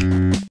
Mm-hmm.